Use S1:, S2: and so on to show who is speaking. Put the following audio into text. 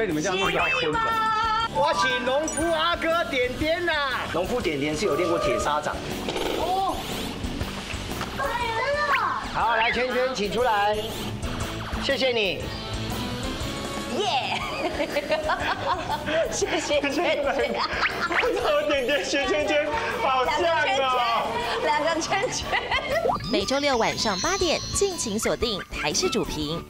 S1: 被你们这样弄掉昏了。
S2: 我请农夫阿哥点点呐。农夫点点是有练过铁砂掌。哦。好，来圈圈，请出来。谢谢你。耶！
S3: 谢谢圈圈。
S1: 我点点学圈圈，好像
S3: 哦。两个圈圈。
S4: 每周六晚上八点，敬请锁定台视主频。